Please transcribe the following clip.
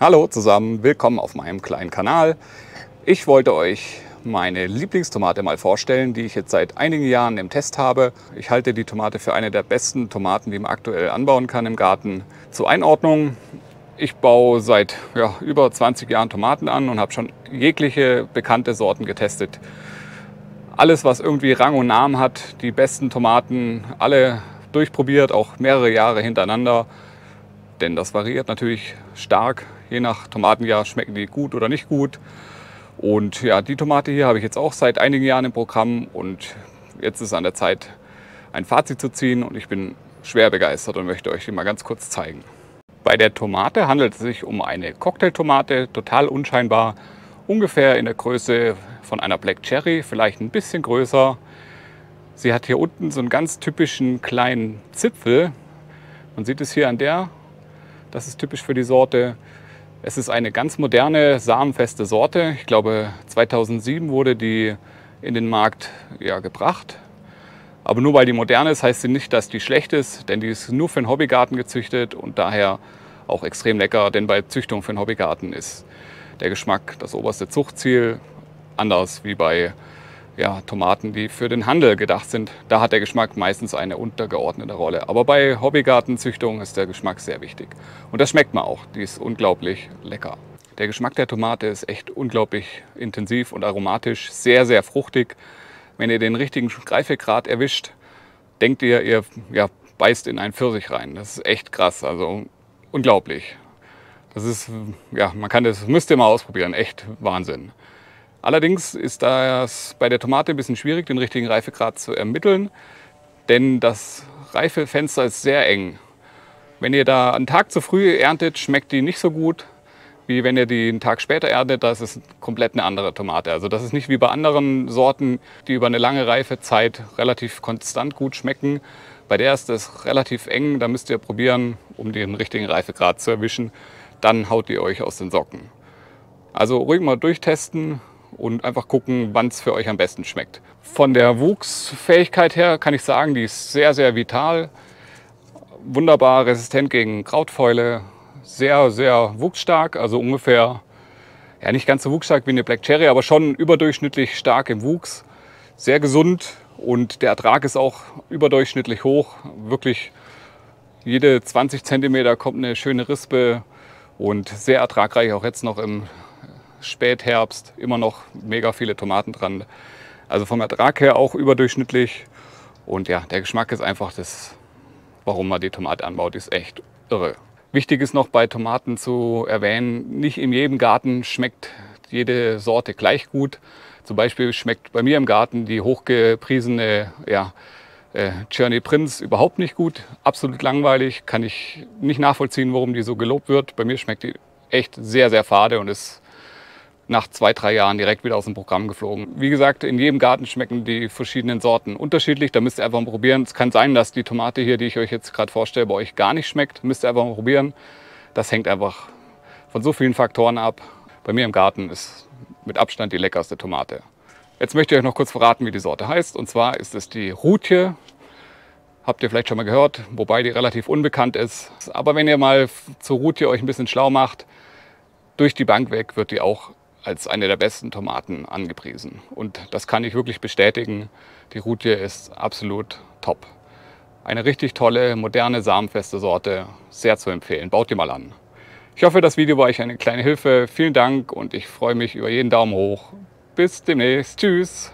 Hallo zusammen, willkommen auf meinem kleinen Kanal. Ich wollte euch meine Lieblingstomate mal vorstellen, die ich jetzt seit einigen Jahren im Test habe. Ich halte die Tomate für eine der besten Tomaten, die man aktuell anbauen kann im Garten. Zur Einordnung, ich baue seit ja, über 20 Jahren Tomaten an und habe schon jegliche bekannte Sorten getestet. Alles, was irgendwie Rang und Namen hat, die besten Tomaten, alle durchprobiert, auch mehrere Jahre hintereinander. Denn das variiert natürlich stark. Je nach Tomatenjahr schmecken die gut oder nicht gut. Und ja, die Tomate hier habe ich jetzt auch seit einigen Jahren im Programm und jetzt ist an der Zeit, ein Fazit zu ziehen und ich bin schwer begeistert und möchte euch die mal ganz kurz zeigen. Bei der Tomate handelt es sich um eine Cocktailtomate, total unscheinbar, ungefähr in der Größe von einer Black Cherry, vielleicht ein bisschen größer. Sie hat hier unten so einen ganz typischen kleinen Zipfel. Man sieht es hier an der, das ist typisch für die Sorte. Es ist eine ganz moderne, samenfeste Sorte. Ich glaube 2007 wurde die in den Markt ja, gebracht. Aber nur weil die moderne ist, heißt sie nicht, dass die schlecht ist, denn die ist nur für den Hobbygarten gezüchtet und daher auch extrem lecker, denn bei Züchtung für den Hobbygarten ist der Geschmack das oberste Zuchtziel, anders wie bei ja, Tomaten, die für den Handel gedacht sind. Da hat der Geschmack meistens eine untergeordnete Rolle. Aber bei Hobbygartenzüchtung ist der Geschmack sehr wichtig. Und das schmeckt man auch. Die ist unglaublich lecker. Der Geschmack der Tomate ist echt unglaublich intensiv und aromatisch, sehr, sehr fruchtig. Wenn ihr den richtigen Greifegrad erwischt, denkt ihr, ihr ja, beißt in einen Pfirsich rein. Das ist echt krass. Also unglaublich. Das ist, ja, man kann das, müsst ihr mal ausprobieren, echt Wahnsinn. Allerdings ist das bei der Tomate ein bisschen schwierig, den richtigen Reifegrad zu ermitteln, denn das Reifefenster ist sehr eng. Wenn ihr da einen Tag zu früh erntet, schmeckt die nicht so gut, wie wenn ihr die einen Tag später erntet, das ist komplett eine andere Tomate. Also das ist nicht wie bei anderen Sorten, die über eine lange Reifezeit relativ konstant gut schmecken, bei der ist es relativ eng, da müsst ihr probieren, um den richtigen Reifegrad zu erwischen. Dann haut ihr euch aus den Socken. Also ruhig mal durchtesten und einfach gucken, wann es für euch am besten schmeckt. Von der Wuchsfähigkeit her kann ich sagen, die ist sehr, sehr vital. Wunderbar resistent gegen Krautfäule, sehr, sehr wuchsstark, also ungefähr, ja nicht ganz so wuchsstark wie eine Black Cherry, aber schon überdurchschnittlich stark im Wuchs. Sehr gesund, und der Ertrag ist auch überdurchschnittlich hoch. Wirklich jede 20 cm kommt eine schöne Rispe und sehr ertragreich, auch jetzt noch im Spätherbst. Immer noch mega viele Tomaten dran. Also vom Ertrag her auch überdurchschnittlich. Und ja, der Geschmack ist einfach das, warum man die Tomate anbaut, ist echt irre. Wichtig ist noch bei Tomaten zu erwähnen, nicht in jedem Garten schmeckt jede Sorte gleich gut. Zum Beispiel schmeckt bei mir im Garten die hochgepriesene ja, äh, Journey Prince überhaupt nicht gut. Absolut langweilig. Kann ich nicht nachvollziehen, warum die so gelobt wird. Bei mir schmeckt die echt sehr, sehr fade und ist nach zwei, drei Jahren direkt wieder aus dem Programm geflogen. Wie gesagt, in jedem Garten schmecken die verschiedenen Sorten unterschiedlich. Da müsst ihr einfach mal probieren. Es kann sein, dass die Tomate hier, die ich euch jetzt gerade vorstelle, bei euch gar nicht schmeckt. Müsst ihr einfach mal probieren. Das hängt einfach von so vielen Faktoren ab. Bei mir im Garten ist mit Abstand die leckerste Tomate. Jetzt möchte ich euch noch kurz verraten, wie die Sorte heißt. Und zwar ist es die Rutje. Habt ihr vielleicht schon mal gehört, wobei die relativ unbekannt ist. Aber wenn ihr mal zur Rutje euch ein bisschen schlau macht, durch die Bank weg wird die auch als eine der besten Tomaten angepriesen. Und das kann ich wirklich bestätigen. Die Rutje ist absolut top. Eine richtig tolle, moderne, samenfeste Sorte. Sehr zu empfehlen. Baut die mal an. Ich hoffe, das Video war euch eine kleine Hilfe. Vielen Dank und ich freue mich über jeden Daumen hoch. Bis demnächst. Tschüss.